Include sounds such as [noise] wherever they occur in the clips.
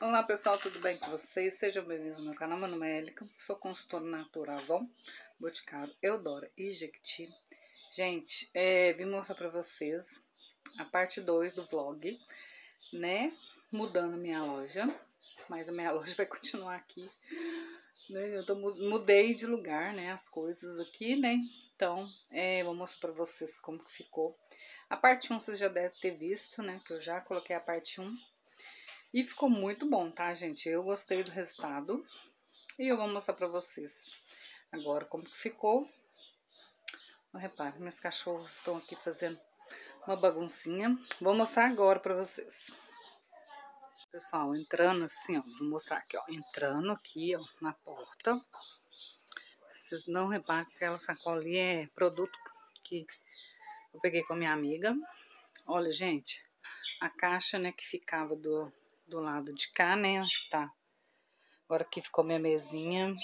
Olá pessoal, tudo bem com vocês? Sejam bem-vindos ao meu canal, meu nome é Élica, sou consultora natural Avon, Boticário, Eudora e Jequiti. Gente, é, vim mostrar pra vocês a parte 2 do vlog, né? Mudando minha loja, mas a minha [laughs] loja vai continuar aqui, né? Eu tô, mudei de lugar, né? As coisas aqui, né? Então, é, vou mostrar pra vocês como que ficou. A parte 1 vocês já devem ter visto, né? Que eu já coloquei a parte 1 e ficou muito bom, tá, gente? Eu gostei do resultado. E eu vou mostrar pra vocês agora como que ficou. Repare, meus cachorros estão aqui fazendo uma baguncinha. Vou mostrar agora pra vocês. Pessoal, entrando assim, ó. Vou mostrar aqui, ó. Entrando aqui, ó, na porta. Vocês não reparam que aquela sacolinha é produto que eu peguei com a minha amiga. Olha, gente, a caixa, né, que ficava do, do lado de cá, né? Acho que tá. Agora aqui ficou minha mesinha.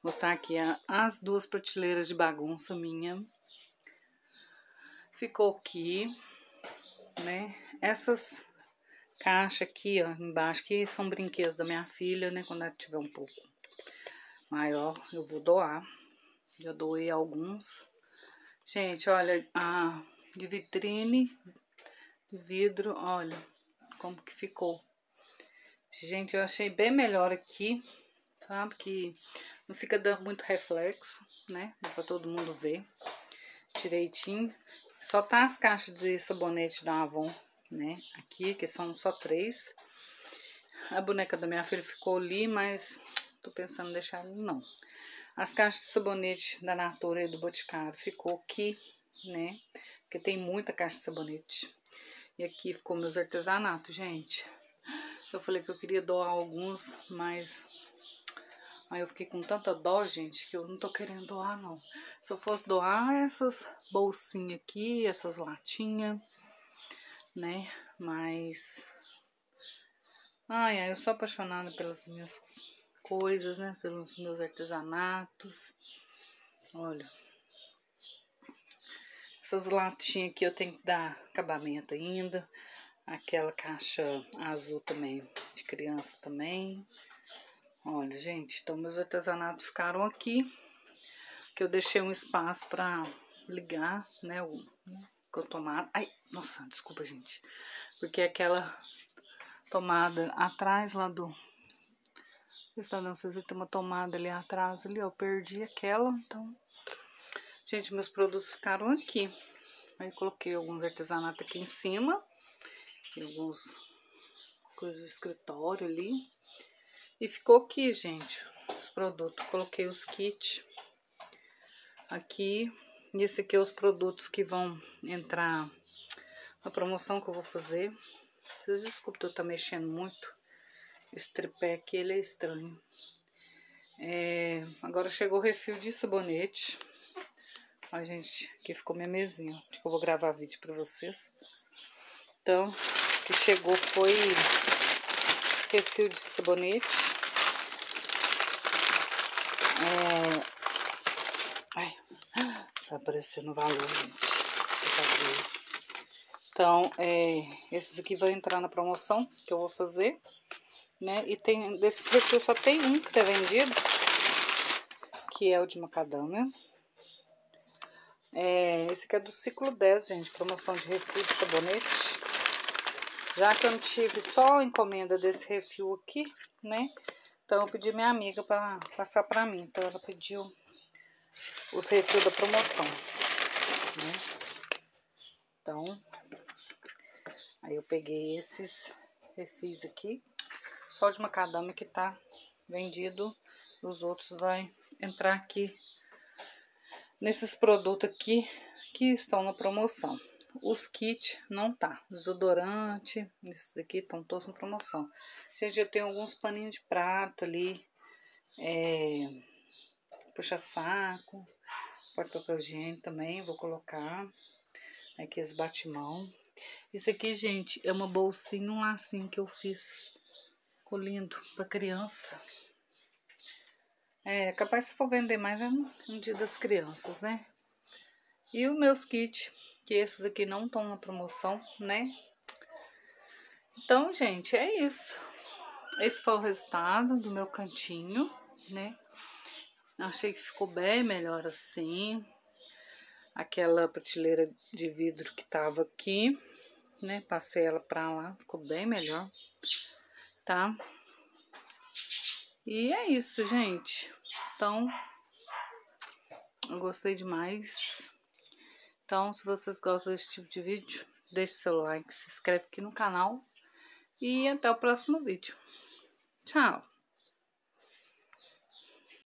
Vou mostrar aqui as duas prateleiras de bagunça minha. Ficou aqui, né? Essas caixas aqui, ó, embaixo, que são brinquedos da minha filha, né? Quando ela tiver um pouco maior, eu vou doar. Já doei alguns. Gente, olha, a de vitrine de vidro, olha como que ficou. Gente, eu achei bem melhor aqui, sabe? Que não fica dando muito reflexo, né? Pra todo mundo ver direitinho. Só tá as caixas de sabonete da Avon, né? Aqui, que são só três. A boneca da minha filha ficou ali, mas tô pensando em deixar ali não. As caixas de sabonete da Natura e do Boticário ficou aqui, né? Porque tem muita caixa de sabonete. E aqui ficou meus artesanatos, gente. Eu falei que eu queria doar alguns, mas... Aí eu fiquei com tanta dó, gente, que eu não tô querendo doar, não. Se eu fosse doar essas bolsinhas aqui, essas latinhas, né? Mas... Ai, ai, eu sou apaixonada pelas minhas coisas, né? Pelos meus artesanatos. Olha, essas latinhas aqui eu tenho que dar acabamento ainda. Aquela caixa azul também, de criança também. Olha, gente, então meus artesanatos ficaram aqui. Que eu deixei um espaço pra ligar, né, o, o tomada. Ai, nossa, desculpa, gente. Porque aquela tomada atrás lá do... Está dando, vocês tem uma tomada ali atrás ali, eu perdi aquela, então Gente, meus produtos ficaram aqui. Aí coloquei alguns artesanatos aqui em cima. E alguns coisas de escritório ali. E ficou aqui, gente, os produtos. Coloquei os kits aqui. E esse aqui é os produtos que vão entrar na promoção que eu vou fazer. Vocês desculpem eu estar mexendo muito. Esse tripé aqui, ele é estranho. É, agora chegou o refil de sabonete. Ó, gente, aqui ficou minha mesinha. Acho que eu vou gravar vídeo pra vocês. Então, o que chegou foi refil de sabonete. É... Ai, tá aparecendo valor, gente. Então, é, esses aqui vão entrar na promoção que eu vou fazer, né? E tem, desses refil só tem um que tá vendido, que é o de macadâmia. É, esse aqui é do ciclo 10, gente, promoção de refil de sabonete. Já que eu não tive só encomenda desse refil aqui, né? Então, eu pedi minha amiga para passar para mim. Então, ela pediu os refis da promoção, né? Então, aí eu peguei esses refis aqui. Só de macadâmia que tá vendido. Os outros vai entrar aqui nesses produtos aqui que estão na promoção. Os kits não tá. Desodorante, esses aqui estão todos na promoção. Gente, eu tenho alguns paninhos de prato ali. É, Puxa-saco. Porta-papel higiênico também, vou colocar. Aqui esse batimão. Isso aqui, gente, é uma bolsinha, um lacinho que eu fiz. Ficou lindo pra criança. É, capaz se for vender mais é um dia das crianças, né? E os meus kits, que esses aqui não estão na promoção, né? Então, gente, é isso. Esse foi o resultado do meu cantinho, né? Achei que ficou bem melhor assim. Aquela prateleira de vidro que tava aqui, né? Passei ela pra lá, ficou bem melhor, tá? E é isso, gente. Então, eu gostei demais. Então, se vocês gostam desse tipo de vídeo, deixe seu like, se inscreve aqui no canal. E até o próximo vídeo. Tchau!